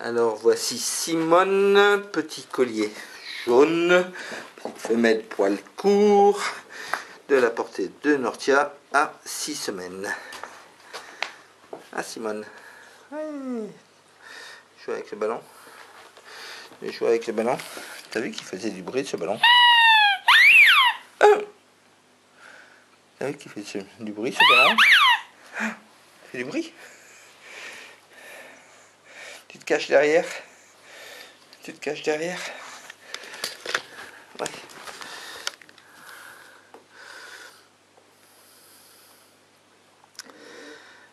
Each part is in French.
Alors voici Simone, petit collier jaune, femelle poil court, de la portée de Nortia à 6 semaines. Ah Simone, ouais. joue avec le ballon. Je joue avec le ballon. T'as vu qu'il faisait du bruit ce ballon ah. T'as vu qu'il fait du bruit ce ballon Il fait du bruit te caches derrière. Tu te caches derrière.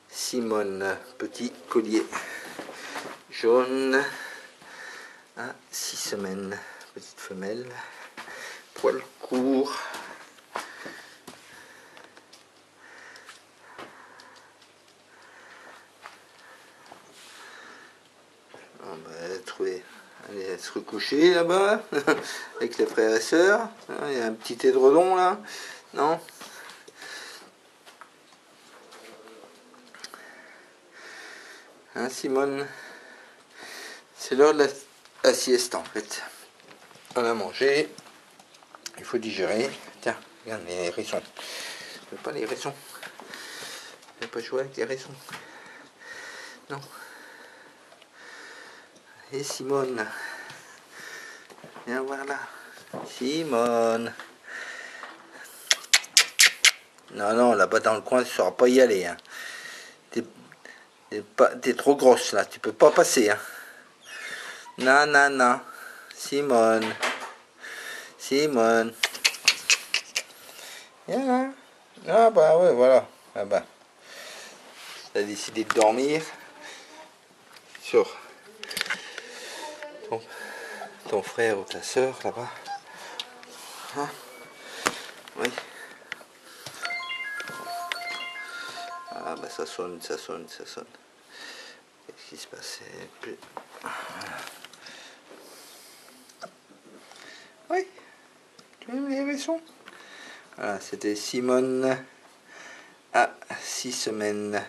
Simone, petit collier jaune à 6 semaines. Petite femelle, poil court. Va trouver, aller se recoucher là-bas avec les frères et sœurs. Hein, il y a un petit édredon là, non Hein Simone C'est l'heure de la, sieste en fait. On a mangé, il faut digérer. Tiens, regarde les hérissons. Je veux pas les hérissons. Je veux pas jouer avec les hérissons. Non. Et Simone. Viens voir là. Simone. Non, non, là-bas dans le coin, tu ne sauras pas y aller. Hein. T'es trop grosse là, tu peux pas passer. Hein. Non, non, non. Simone. Simone. Viens là. Ah bah ouais, voilà. Ah bah. T'as décidé de dormir sur ton, frère ou ta soeur là-bas. Hein? Oui. Ah bah ça sonne, ça sonne, ça sonne. Qu'est-ce qui se passait? Oui. Tu aimes les Voilà, c'était Simone à 6 semaines.